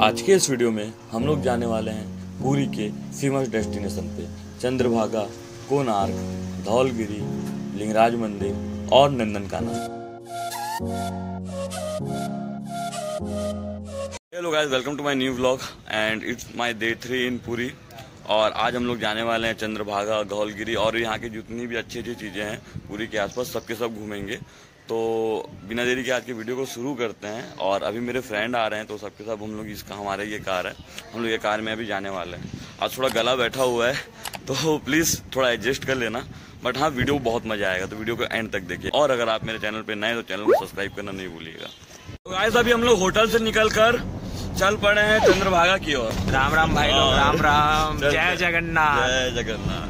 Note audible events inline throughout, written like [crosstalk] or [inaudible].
आज के इस वीडियो में हम लोग जाने वाले हैं पूरी के फ़ेमस डेस्टिनेशन पे। चंद्रभागा, कोणार्क, धौलगिरी, लिंगराज मंदिर और Nandankanan. Hello guys welcome to my new vlog and it's my day three in Puri और आज हम लोग जाने वाले हैं चंद्रभागा, धौलगिरी और यहाँ की जितनी भी अच्छी अच्छी चीज़ें हैं, पूरी के आसपास सबके सब घूमेंगे। तो बिना देरी के आज की वीडियो को शुरू करते हैं और अभी मेरे फ्रेंड आ रहे हैं तो सबके साथ हम लोग इसका हमारे ये कार है। हम लोग ये कार में अभी जाने वाले हैं। आज थोड़ा गला बैठा हुआ है तो प्लीज़ थोड़ा एडजस्ट कर लेना। बट हाँ वीडियो बहुत मज़ा आएगा तो वीडियो को एंड तक देखिए। और अगर आप मेरे चैनल पर नए तो चैनल को सब्सक्राइब करना नहीं भूलिएगा। तो गाइस अभी हम लोग होटल से निकल कर चल पड़े हैं चंद्रभागा की ओर। राम राम भाई लोग राम राम। जय- जय जगन्नाथ। जय जगन्नाथ।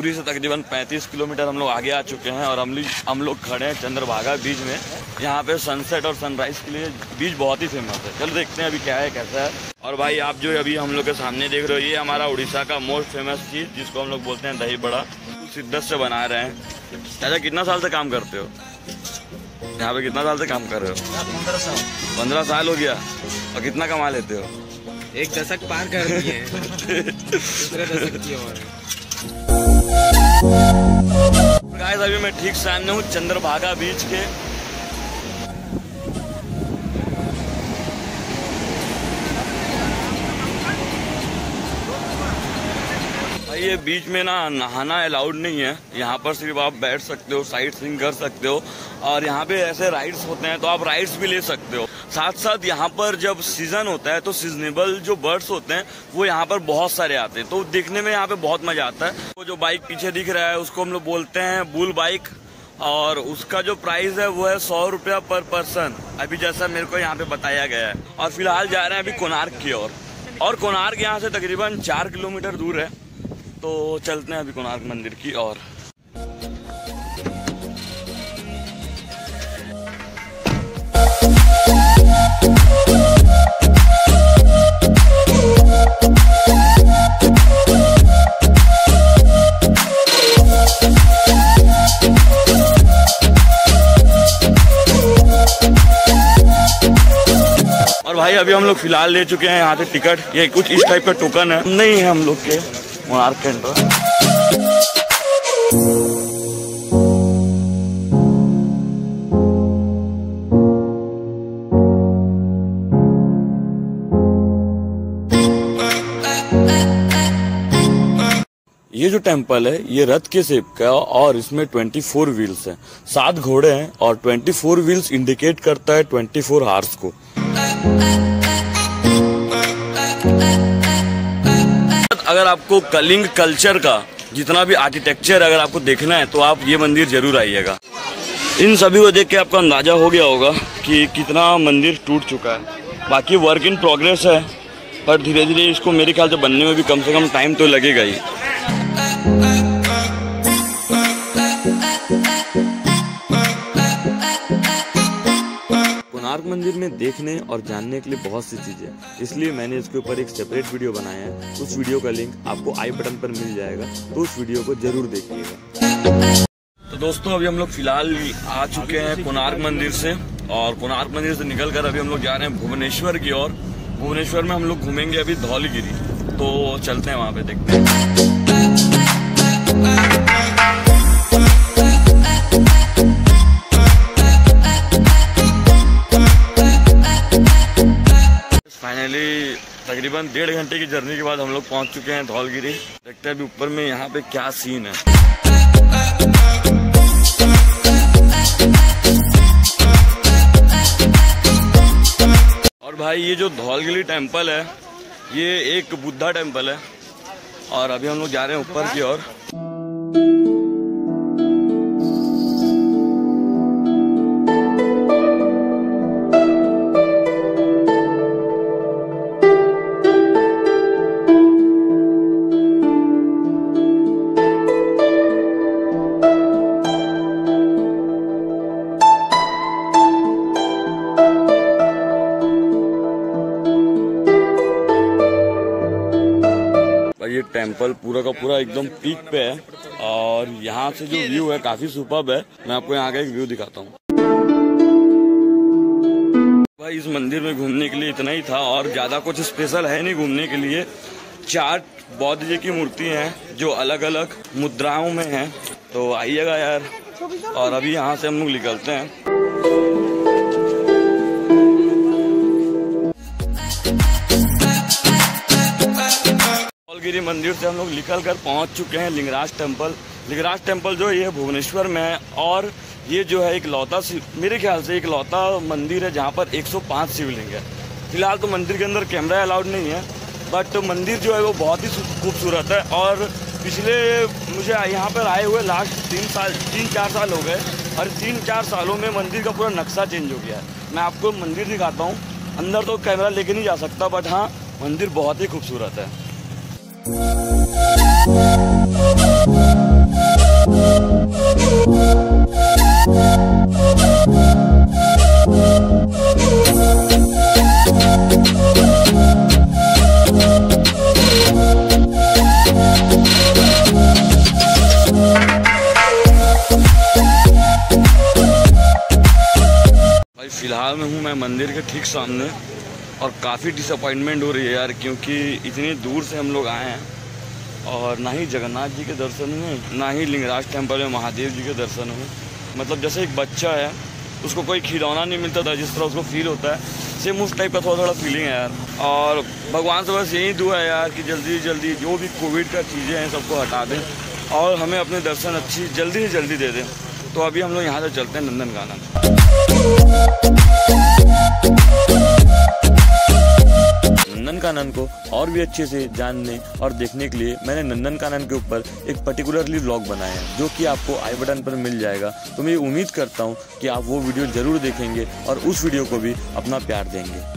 पूरी से तकरीबन 35 किलोमीटर हम लोग आगे आ चुके हैं और हम लोग हम लोग खड़े हैं चंद्रभागा बीच में। यहाँ पे सनसेट और सनराइज के लिए बीच बहुत ही फ़ेमस है। चलो देखते हैं अभी क्या है कैसा है। और भाई आप जो अभी हम लोग के सामने देख रहे हो ये हमारा उड़ीसा का मोस्ट फ़ेमस चीज़ जिसको हम लोग बोलते हैं दही बड़ा शिद्दत से बना रहे हैं। चाचा कितना साल से काम करते हो? यहाँ पे कितना साल से काम कर रहे हो? पंद्रह साल हो गया। और कितना कमा लेते हो? एक दशक पार कर दिए हैं। [laughs] दूसरे दशक की ओर। गाइस अभी मैं ठीक सामने हूँ चंद्रभागा बीच के बीच में ना नहाना अलाउड नहीं है। यहाँ पर सिर्फ़ आप बैठ सकते हो साइट सीइंग कर सकते हो। और यहाँ पे ऐसे राइड्स होते हैं तो आप राइड्स भी ले सकते हो। साथ साथ यहाँ पर जब सीज़न होता है तो सीजनेबल जो बर्ड्स होते हैं, वो यहाँ पर बहुत सारे आते हैं। तो देखने में यहाँ पे बहुत मज़ा आता है। वो जो बाइक पीछे दिख रहा है, उसको हम लोग बोलते हैं बुल बाइक और उसका जो प्राइस है, वो है सौ रुपया पर पर्सन अभी जैसा मेरे को यहाँ पे बताया गया है। और फ़िलहाल जा रहे हैं अभी कोनार्क की ओर। और और कोनार्क यहाँ से तकरीबन चार किलोमीटर दूर है। तो चलते हैं अभी कोणार्क मंदिर की और भाई, अभी हम लोग फ़िलहाल ले चुके हैं यहाँ से टिकट। ये कुछ इस टाइप का टोकन है। नहीं है हम लोग के। ये जो टेंपल है, ये रथ के शेप का और इसमें 24 व्हील्स हैं। सात घोड़े हैं और 24 व्हील्स इंडिकेट करता है 24 हार्स को। अगर आपको कलिंग कल्चर का जितना भी आर्किटेक्चर अगर आपको देखना है तो आप ये मंदिर ज़रूर आइएगा। इन सभी को देख के आपका अंदाज़ा हो गया होगा कि कितना मंदिर टूट चुका है। बाकी वर्क इन प्रोग्रेस है, पर धीरे धीरे इसको मेरे ख्याल से बनने में भी कम से कम टाइम तो लगेगा ही। कोणार्क मंदिर में देखने और जानने के लिए बहुत सी चीज़ें इसलिए मैंने इसके ऊपर एक सेपरेट वीडियो बनाया है। उस वीडियो का लिंक आपको आई बटन पर मिल जाएगा। तो उस वीडियो को ज़रूर देखिएगा। तो दोस्तों, अभी हम लोग फ़िलहाल आ चुके हैं कोणार्क मंदिर से और कोणार्क मंदिर से निकल कर अभी हम लोग जा रहे हैं भुवनेश्वर की ओर। भुवनेश्वर में हम लोग घूमेंगे अभी धौलगिरी। तो चलते हैं वहाँ पे, देखते हैं। फाइनली तकरीबन डेढ़ घंटे की जर्नी के बाद हम लोग पहुँच चुके हैं धौलगिरी। देखते हैं अभी ऊपर में यहाँ पे क्या सीन है। और भाई, ये जो धौलगिरी टेंपल है, ये एक बुद्धा टेंपल है। और अभी हम लोग जा रहे हैं ऊपर की ओर। टेंपल पूरा का पूरा एकदम पीक पे है और यहाँ से जो व्यू है काफ़ी सुपर है। मैं आपको यहाँ का एक व्यू दिखाता हूँ। भाई, इस मंदिर में घूमने के लिए इतना ही था और ज़्यादा कुछ स्पेशल है नहीं घूमने के लिए। चार बौद्ध जी की मूर्ति हैं जो अलग अलग मुद्राओं में हैं। तो आइएगा यार। और अभी यहाँ से हम लोग निकलते हैं। धौलगिरी मंदिर से हम लोग निकल कर पहुँच चुके हैं लिंगराज टेंपल लिंगराज टेंपल जो ये भुवनेश्वर में है और ये जो है एक लौता मेरे ख्याल से एक लौता मंदिर है जहाँ पर 105 शिवलिंग है। फ़िलहाल तो मंदिर के अंदर कैमरा अलाउड नहीं है, बट मंदिर जो है वो बहुत ही खूबसूरत है और पिछले मुझे यहाँ पर आए हुए लास्ट तीन साल, तीन चार साल हो गए और तीन चार सालों में मंदिर का पूरा नक्शा चेंज हो गया है। मैं आपको मंदिर दिखाता हूँ, अंदर तो कैमरा लेके नहीं जा सकता, बट हाँ मंदिर बहुत ही खूबसूरत है। फ़िलहाल में हूँ मैं मंदिर के ठीक सामने। और काफ़ी डिसअपॉइंटमेंट हो रही है यार, क्योंकि इतनी दूर से हम लोग आए हैं। और ना ही जगन्नाथ जी के दर्शन हुए, ना ही लिंगराज टेंपल में महादेव जी के दर्शन हुए। मतलब जैसे एक बच्चा है, उसको कोई खिलौना नहीं मिलता था, जिस तरह उसको फील होता है। सेम उस टाइप का थोड़ा थोड़ा फीलिंग है यार। और भगवान से बस यही दुआ है यार कि जल्दी जल्दी जो भी कोविड का चीज़ें हैं, सबको हटा दें। और हमें अपने दर्शन अच्छी, जल्दी से जल्दी दे दें। तो अभी हम लोग यहाँ से चलते हैं नंदन कानन नंदनकानन को और भी अच्छे से जानने और देखने के लिए मैंने नंदन कानन के ऊपर एक पर्टिकुलरली ब्लॉग बनाया है, जो कि आपको आई बटन पर मिल जाएगा। तो मैं उम्मीद करता हूँ कि आप वो वीडियो ज़रूर देखेंगे और उस वीडियो को भी अपना प्यार देंगे।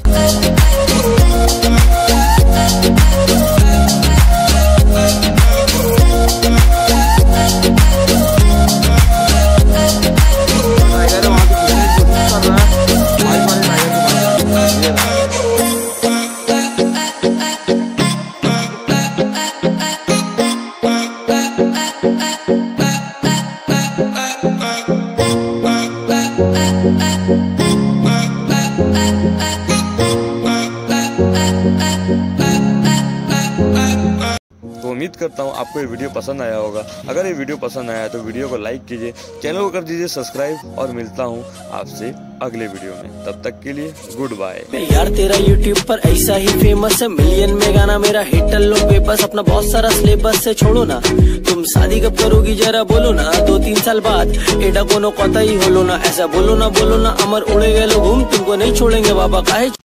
करता हूँ, आपको ये वीडियो पसंद आया होगा। अगर ये वीडियो पसंद आया तो वीडियो को लाइक कीजिए, चैनल को कर दीजिए सब्सक्राइब और मिलता हूँ आपसे अगले वीडियो में। तब तक के लिए गुड बाय। यार, तेरा YouTube पर ऐसा ही फ़ेमस है। मिलियन में गाना मेरा हिट लो पेपर्स अपना बहुत सारा सिलेबस से छोड़ो ना। तुम शादी कब करोगी, जरा बोलो ना। दो तीन साल बाद, एडा कोनो कतई होलो ना। ऐसा बोलो ना बोलो ना, अमर उड़े गए घूम, तुमको नहीं छोड़ेंगे, बाबा काहे